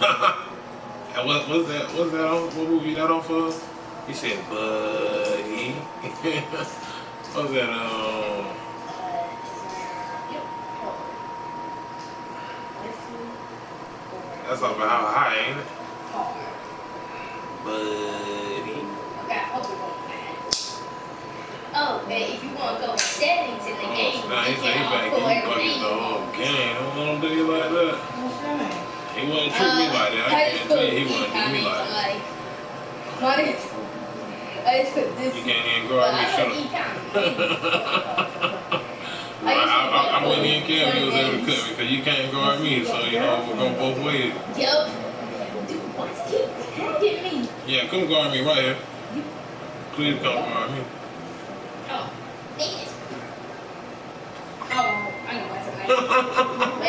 and what was that? What's that on? What movie that on for? He said, "Buddy." what was that? Um. That's all about how high, ain't it? Buddy. Okay, I hope it won't Oh, but if you want to go settings in the Oh, game, nah, you he said can he back. pull He fucking everything. the whole game. I Don't let him do you like that. What's your name? He wouldn't treat me like that. I can't tell you he wouldn't do me like that. like. What is? I just put this. You can't even guard me. Shut up. Right, I, I, I wouldn't even care if you was able to cut me because you can't guard me, so you know we're going both ways. Yup. Dude, what's keep attacking me? Yeah, come guard me right here. Please come guard me. Oh, it. Oh, I know what's